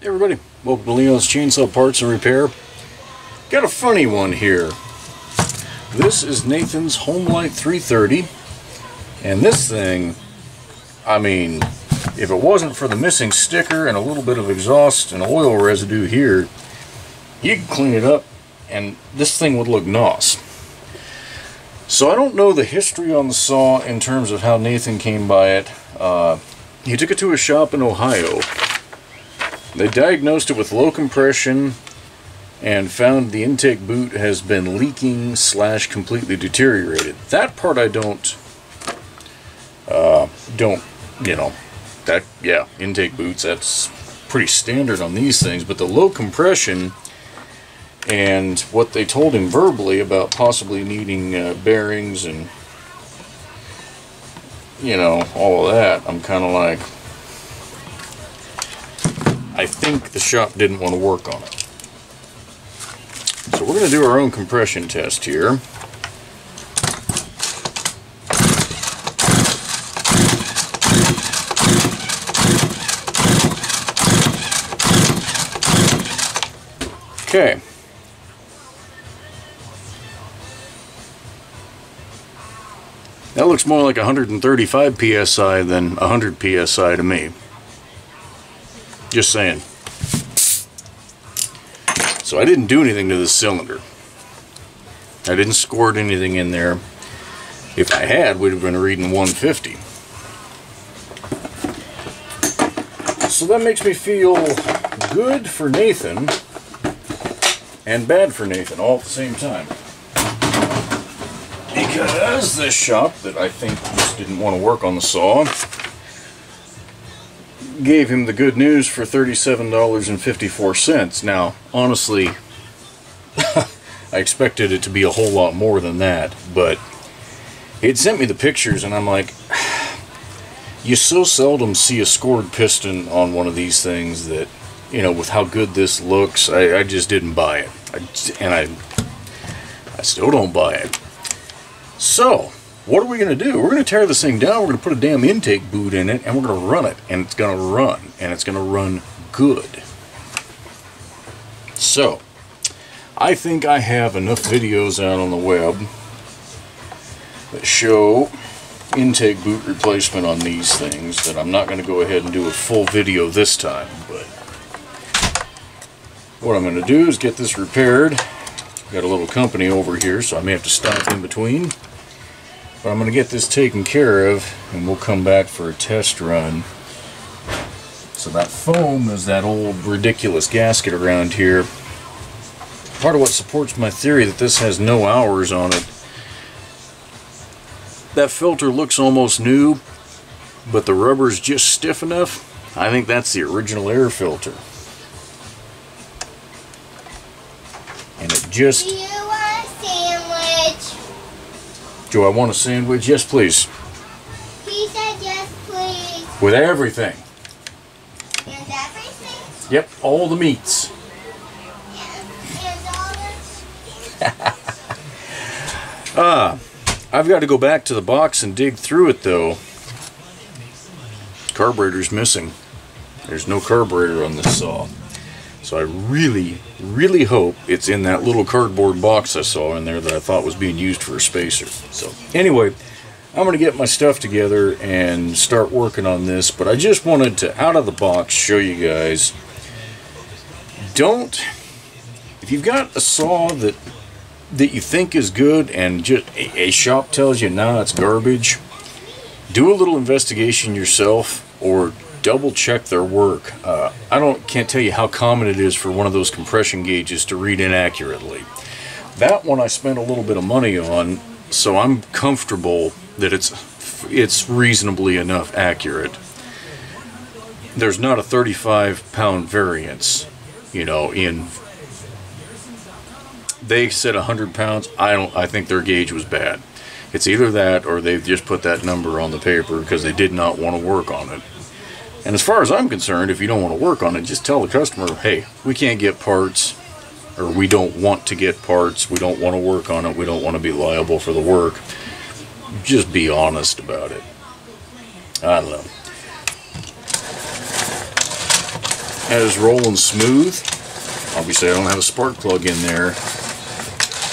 Hey everybody, welcome to Leon's Chainsaw Parts and Repair. Got a funny one here. This is Nathan's Homelite 330, and this thing, I mean, if it wasn't for the missing sticker and a little bit of exhaust and oil residue here, you could clean it up and this thing would look nice. So I don't know the history on the saw in terms of how Nathan came by it. Uh, he took it to a shop in Ohio they diagnosed it with low compression and found the intake boot has been leaking slash completely deteriorated. That part I don't, uh, don't, you know, that, yeah, intake boots, that's pretty standard on these things, but the low compression and what they told him verbally about possibly needing uh, bearings and, you know, all of that, I'm kind of like, I think the shop didn't want to work on it. So we're going to do our own compression test here. Okay. That looks more like 135 psi than 100 psi to me. Just saying. So I didn't do anything to the cylinder. I didn't squirt anything in there. If I had, we'd have been reading 150. So that makes me feel good for Nathan and bad for Nathan all at the same time. Because this shop that I think just didn't want to work on the saw gave him the good news for $37.54. Now, honestly, I expected it to be a whole lot more than that, but it sent me the pictures and I'm like, you so seldom see a scored piston on one of these things that, you know, with how good this looks, I, I just didn't buy it. I, and I, I still don't buy it. So, what are we going to do? We're going to tear this thing down, we're going to put a damn intake boot in it, and we're going to run it. And it's going to run, and it's going to run good. So, I think I have enough videos out on the web that show intake boot replacement on these things that I'm not going to go ahead and do a full video this time, but what I'm going to do is get this repaired. Got a little company over here, so I may have to stop in between. But I'm going to get this taken care of and we'll come back for a test run. So that foam is that old ridiculous gasket around here. Part of what supports my theory that this has no hours on it. That filter looks almost new, but the rubber's just stiff enough. I think that's the original air filter. And it just... Do I want a sandwich? Yes, please. He said yes, please. With everything. And everything? Yep, all the meats. Ah, I've got to go back to the box and dig through it though. Carburetor's missing. There's no carburetor on this saw. So I really, really hope it's in that little cardboard box I saw in there that I thought was being used for a spacer. So anyway, I'm going to get my stuff together and start working on this, but I just wanted to, out of the box, show you guys, don't, if you've got a saw that that you think is good and just a, a shop tells you nah it's garbage do a little investigation yourself or double check their work uh, I don't can't tell you how common it is for one of those compression gauges to read inaccurately that one I spent a little bit of money on so I'm comfortable that it's it's reasonably enough accurate there's not a 35 pound variance you know in they said 100 pounds. I don't. I think their gauge was bad. It's either that or they've just put that number on the paper because they did not want to work on it. And as far as I'm concerned, if you don't want to work on it, just tell the customer, hey, we can't get parts, or we don't want to get parts, we don't want to work on it, we don't want to be liable for the work. Just be honest about it. I don't know. That is rolling smooth. Obviously I don't have a spark plug in there,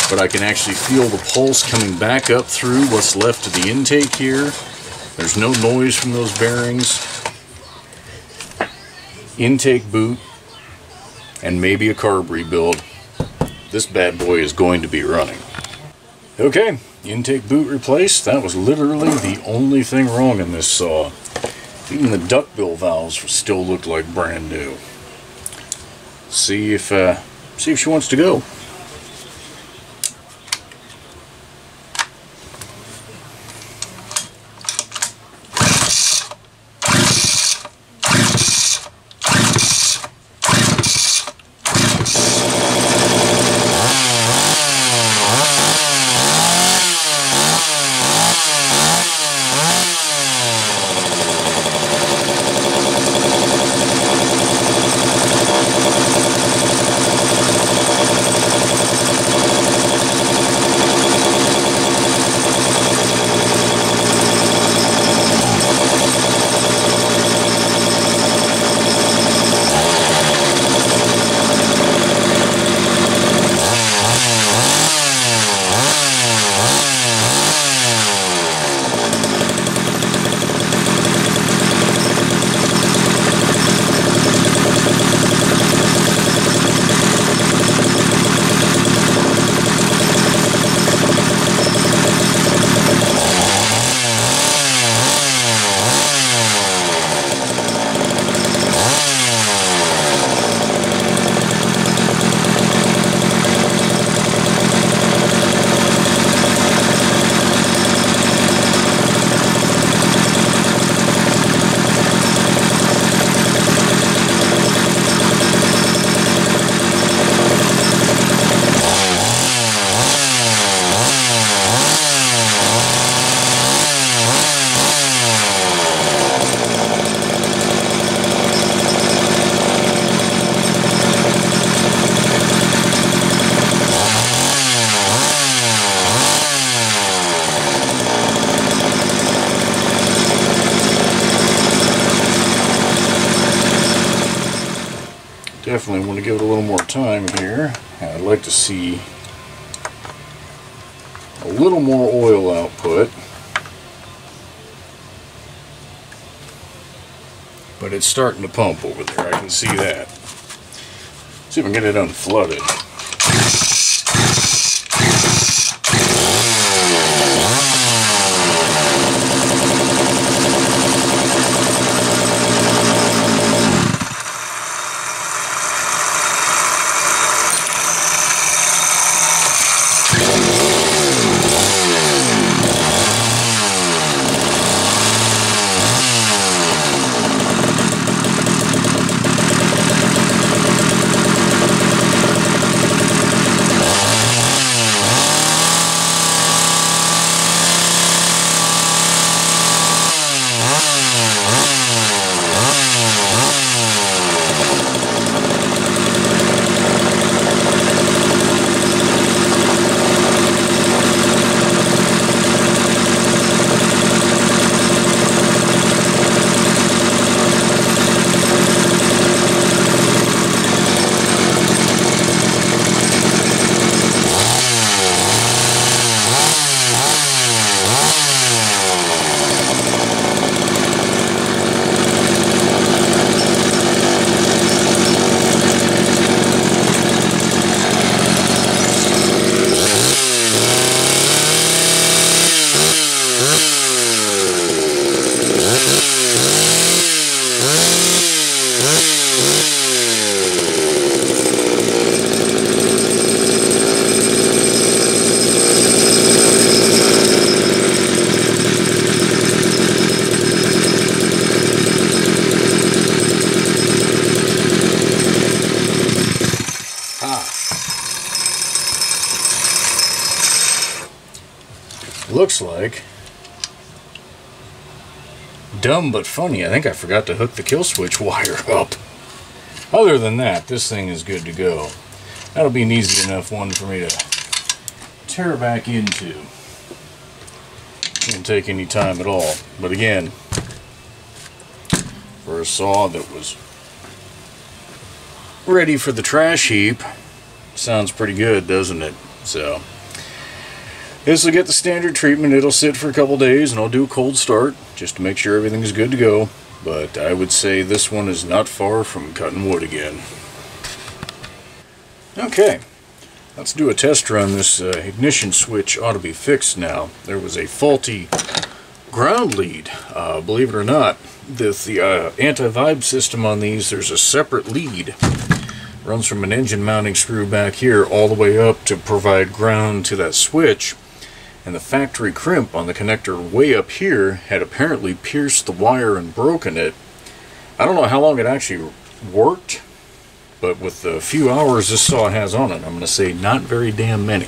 but I can actually feel the pulse coming back up through what's left of the intake here. There's no noise from those bearings. Intake boot, and maybe a carb rebuild. This bad boy is going to be running. Okay, intake boot replaced. That was literally the only thing wrong in this saw. Even the duckbill valves still look like brand new. See if uh, see if she wants to go. To give it a little more time here. I'd like to see a little more oil output. But it's starting to pump over there, I can see that. See if I can get it unflooded. Looks like. Dumb but funny, I think I forgot to hook the kill switch wire up. Other than that, this thing is good to go. That'll be an easy enough one for me to tear back into. Didn't take any time at all. But again, for a saw that was ready for the trash heap. Sounds pretty good, doesn't it? So, this will get the standard treatment. It'll sit for a couple days and I'll do a cold start just to make sure everything is good to go. But I would say this one is not far from cutting wood again. Okay, let's do a test run. This uh, ignition switch ought to be fixed now. There was a faulty ground lead, uh, believe it or not. The, the uh, anti-vibe system on these, there's a separate lead. Runs from an engine mounting screw back here all the way up to provide ground to that switch. And the factory crimp on the connector way up here had apparently pierced the wire and broken it. I don't know how long it actually worked, but with the few hours this saw has on it, I'm going to say not very damn many.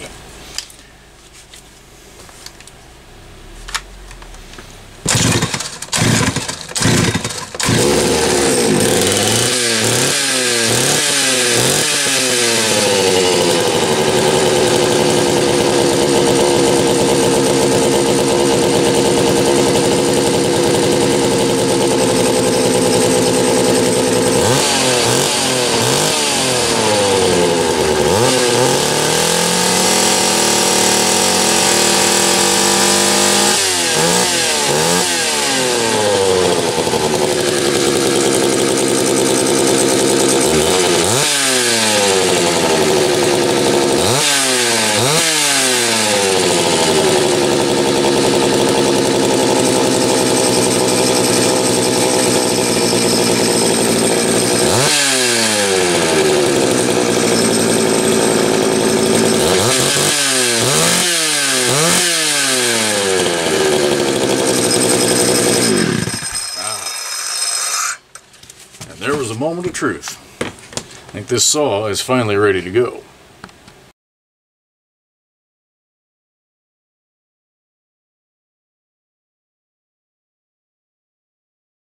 Of truth. I think this saw is finally ready to go.